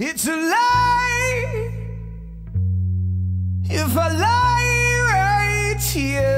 It's a lie if I lie right here.